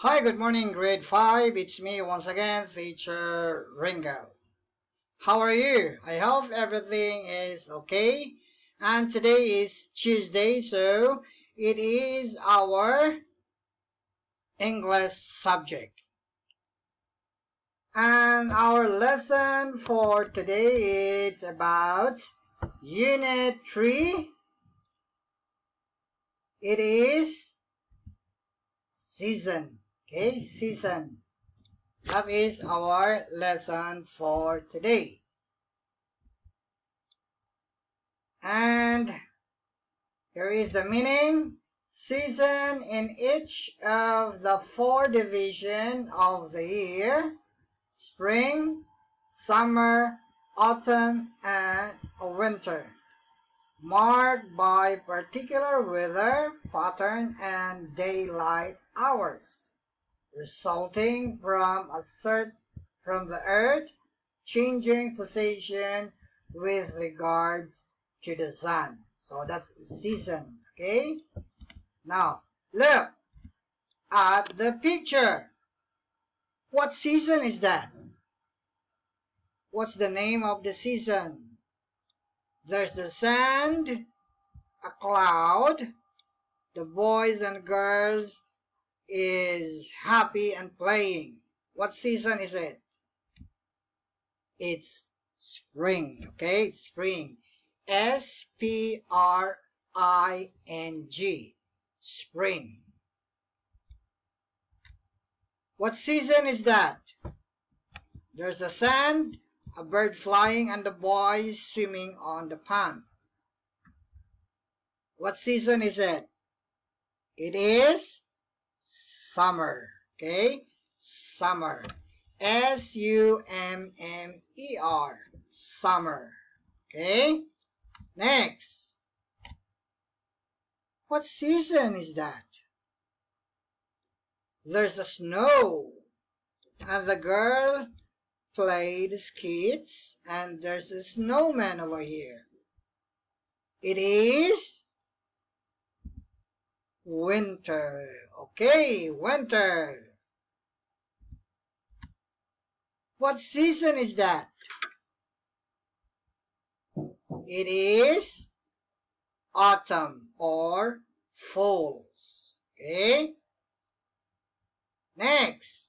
Hi, good morning, grade 5. It's me once again, teacher Ringo. How are you? I hope everything is okay. And today is Tuesday, so it is our English subject. And our lesson for today is about Unit 3. It is season. Okay, season. That is our lesson for today. And here is the meaning. Season in each of the four divisions of the year. Spring, summer, autumn, and winter. Marked by particular weather pattern and daylight hours, resulting from a cert from the earth changing position with regards to the sun. So that's season, okay? Now, look at the picture. What season is that? What's the name of the season? There's the sand, a cloud, the boys and girls is happy and playing. What season is it? It's spring, okay? It's spring. S-P-R-I-G, spring. What season is that? There's a sand, a bird flying, and the boy swimming on the pond. What season is it? It is summer. Okay? Summer. S-U-M-M-E-R. Summer. Okay? Next. What season is that? There's a snow. And the girl played skits. And there's a snowman over here. It is winter. Okay, winter. What season is that? It is autumn or falls. Okay? Next.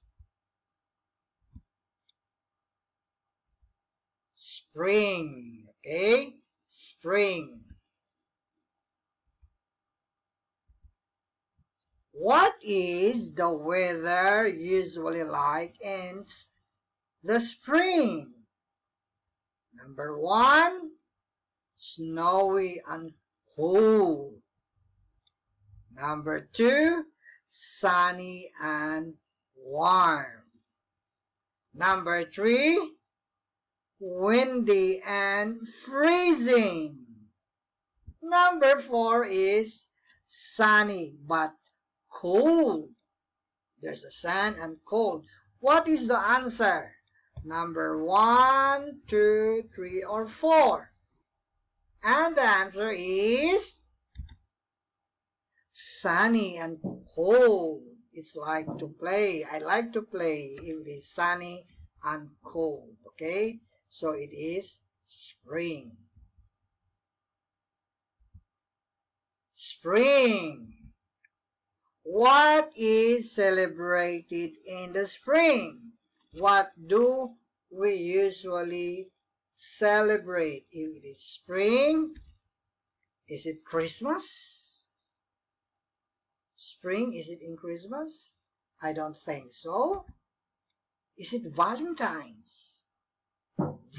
Spring. Okay? Spring. What is the weather usually like in the spring? Number one, snowy and cool. Number two, sunny and warm. Number three, windy and freezing. Number four is sunny but cold. There's a sun and cold. What is the answer? Number one, two, three, or four? And the answer is sunny and cold. It's like to play. I like to play it is sunny and cold. Okay? So it is spring. Spring. What is celebrated in the spring? What do we usually celebrate? If it is spring, is it Christmas? Spring, is it in Christmas? I don't think so. Is it Valentine's?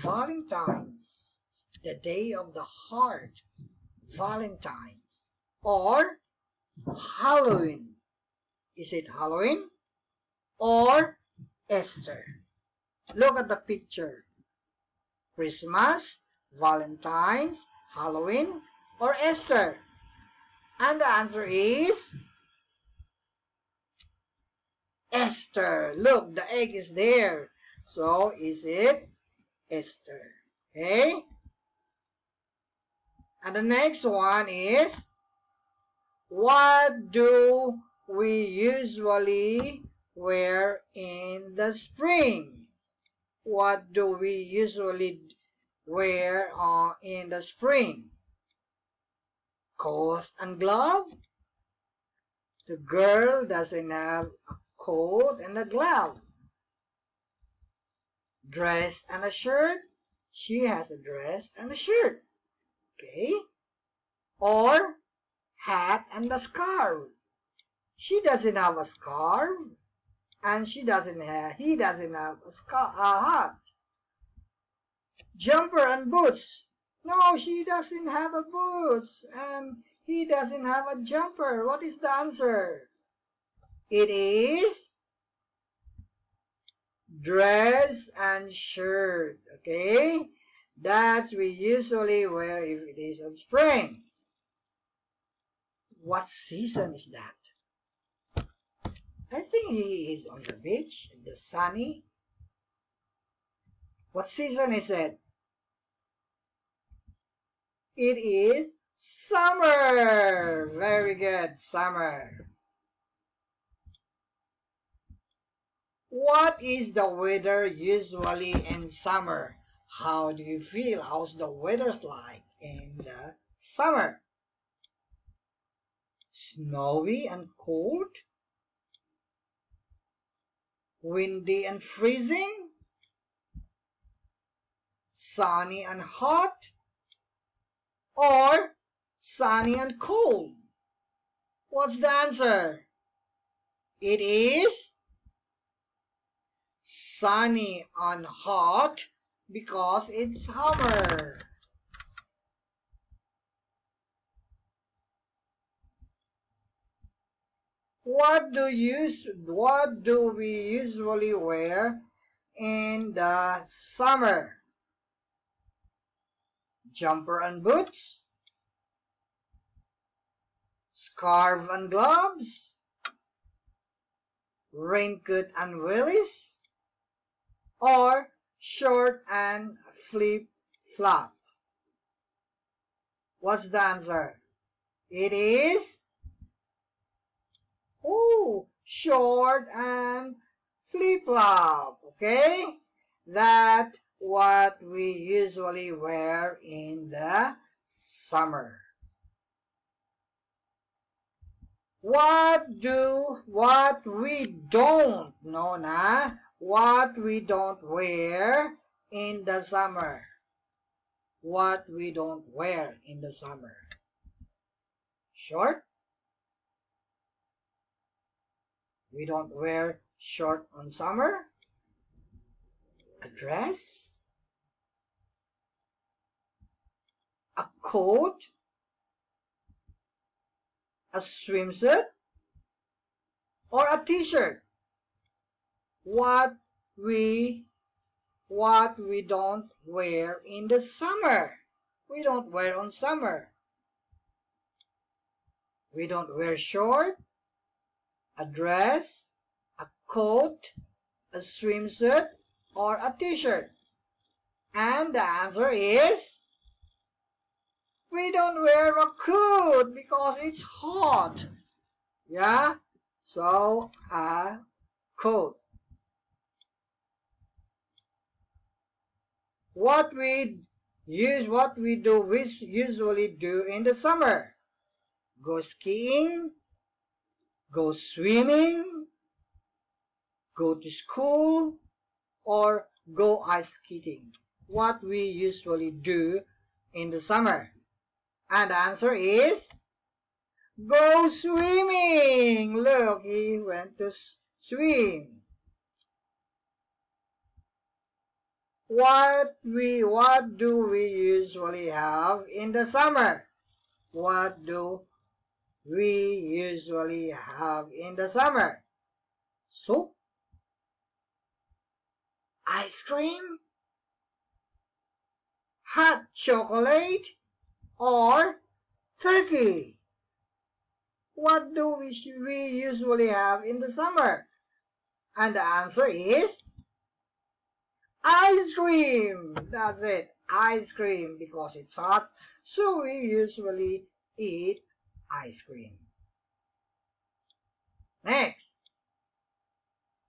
Valentine's, the day of the heart, Valentine's. Or Halloween, is it Halloween or Easter? Look at the picture. Christmas, Valentine's, Halloween, or Easter? And the answer is Easter. Look, the egg is there. So, is it Easter? Okay? And the next one is, what do we usually wear in the spring? What do we usually wear uh, in the spring? Coat and glove? The girl doesn't have a coat and a glove. Dress and a shirt? She has a dress and a shirt. Okay? Or hat and a scarf. She doesn't have a scarf and she doesn't have he doesn't have a, a hat. Jumper and boots. No, she doesn't have a boots and he doesn't have a jumper. What is the answer? It is dress and shirt. Okay? That's we usually wear if it is on spring. What season is that? I think he is on the beach, in the sunny. What season is it? It is summer. Very good, summer. What is the weather usually in summer? How do you feel? How's the weather's like in the summer? Snowy and cold? Windy and freezing? Sunny and hot? Or sunny and cold? What's the answer? It is sunny and hot because it's summer. What do you what do we usually wear in the summer? Jumper and boots? Scarf and gloves? Raincoat and wellies? Or short and flip flop. What's the answer? It is oh, short and flip flop. Okay? That what we usually wear in the summer. What do what we don't know na what we don't wear in the summer. What we don't wear in the summer. Short. We don't wear short on summer. A dress. A coat. A swimsuit. Or a t-shirt what we what we don't wear in the summer. We don't wear on summer. We don't wear short, a dress, a coat, a swimsuit, or a t-shirt. And the answer is we don't wear a coat because it's hot. Yeah? So a coat. what we use what we do we usually do in the summer go skiing go swimming go to school or go ice skating. What we usually do in the summer. And the answer is go swimming. Look he went to swim. What we what do we usually have in the summer? What do we usually have in the summer soup ice cream hot chocolate or turkey what do we, usually have in the summer and the answer is Ice cream! That's it. Ice cream because it's hot. So we usually eat ice cream. Next.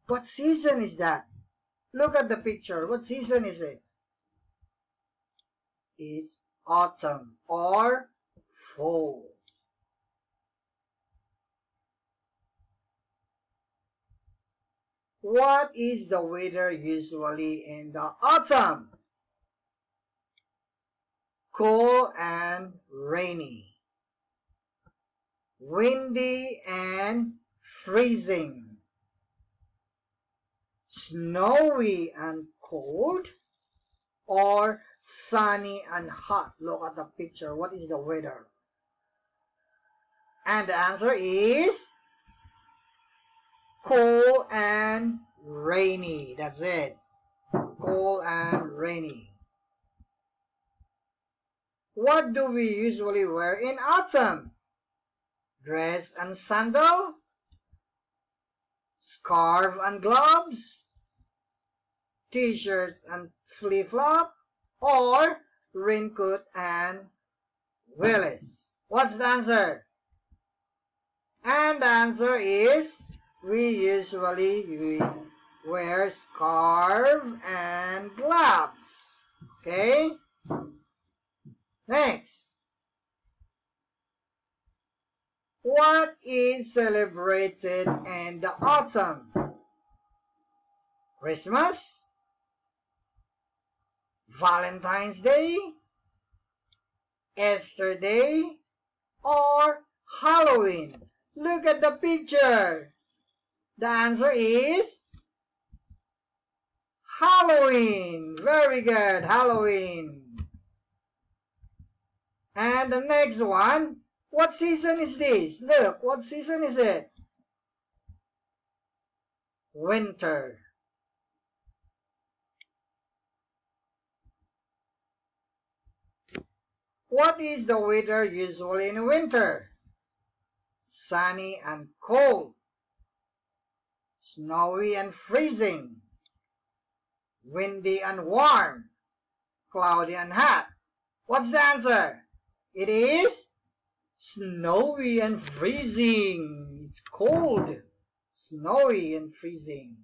What season is that? Look at the picture. What season is it? It's autumn or fall. What is the weather usually in the autumn? Cool and rainy. Windy and freezing. Snowy and cold. Or sunny and hot. Look at the picture. What is the weather? And the answer is cold and rainy. That's it. Cold and rainy. What do we usually wear in autumn? Dress and sandal? Scarf and gloves? T-shirts and flip-flop? Or raincoat and willis? What's the answer? And the answer is we usually wear scarf and gloves. Okay? Next. What is celebrated in the autumn? Christmas? Valentine's Day? Easter Day? Or Halloween? Look at the picture. The answer is Halloween. Very good, Halloween. And the next one, what season is this? Look, what season is it? Winter. What is the weather usually in winter? Sunny and cold snowy and freezing, windy and warm, cloudy and hot. What's the answer? It is snowy and freezing. It's cold, snowy and freezing.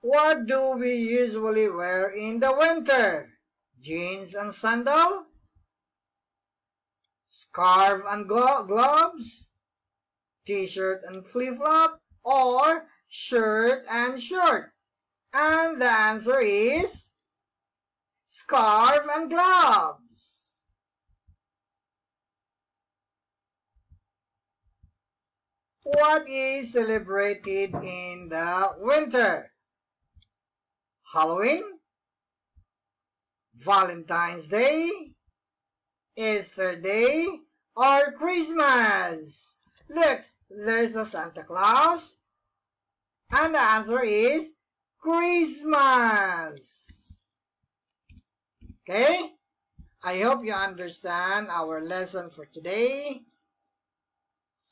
What do we usually wear in the winter? Jeans and sandal? Scarf and gloves? t-shirt and flip-flop, or shirt and shirt? And the answer is scarf and gloves. What is celebrated in the winter? Halloween, Valentine's Day, Easter Day, or Christmas? Look, there's a Santa Claus. And the answer is Christmas. Okay? I hope you understand our lesson for today.